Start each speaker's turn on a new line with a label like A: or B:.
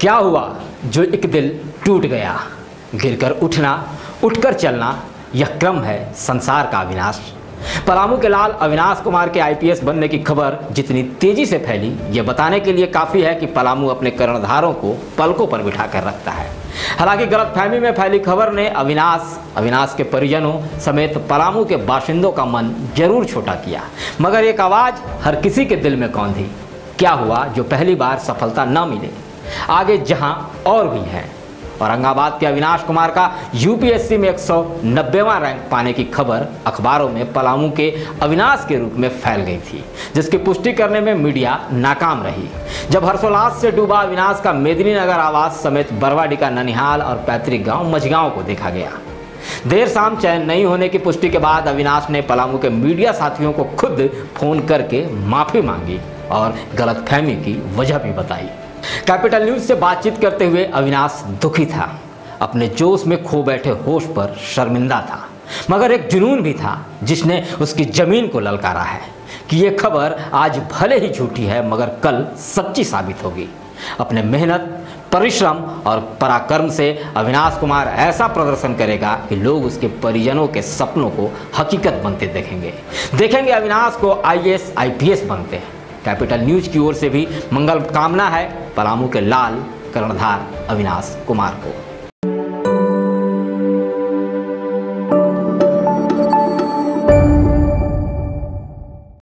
A: क्या हुआ? जो एक दिल टूट गया। गिरकर उठना, उठकर चलना, यह क्रम है संसार का अविनाश। पलामू के लाल अविनाश कुमार के आईपीएस बनने की खबर जितनी तेज़ी से फैली, यह बताने के लिए काफ़ी है कि पलामू अपने कर्णधारों को पलकों पर बिठा कर रखता है। हालाँकि गलतफहमी में फैली खबर ने अविनाश अविनाश के परिजनों समेत पलामू के बाशिंदों का मन ज़रूर छोटा किया। मगर एक आवाज़ हर किसी के दिल में कौन थी? क्या हुआ जो पहली बार सफलता न मिले? आगे जहाँ और भी हैं। औरंगाबाद के अविनाश कुमार का यूपीएससी में एक रैंक पाने की खबर अखबारों में पलामू के अविनाश के रूप में फैल गई थी, जिसकी पुष्टि करने में मीडिया नाकाम रही। जब हर्षोल्लास से डूबा अविनाश का मेदिनी नगर आवास समेत बरवाडी का ननिहाल और पैतृक गाँव मझगांव को देखा गया। देर शाम चयन नहीं होने की पुष्टि के बाद अविनाश ने पलामू के मीडिया साथियों को खुद फ़ोन करके माफ़ी मांगी और गलतफहमी की वजह भी बताई। कैपिटल न्यूज़ से बातचीत करते हुए अविनाश दुखी था। अपने जोश में खो बैठे होश पर शर्मिंदा था। मगर एक जुनून भी था, जिसने उसकी ज़मीन को ललकारा है कि ये खबर आज भले ही झूठी है, मगर कल सच्ची साबित होगी। अपने मेहनत, परिश्रम और पराक्रम से अविनाश कुमार ऐसा प्रदर्शन करेगा कि लोग उसके परिजनों के सपनों को हकीकत बनते देखेंगे। देखेंगे अविनाश को आईएएस, आईपीएस बनते हैं। कैपिटल न्यूज़ की ओर से भी मंगल कामना है, पलामू के लाल कर्णधार अविनाश कुमार को।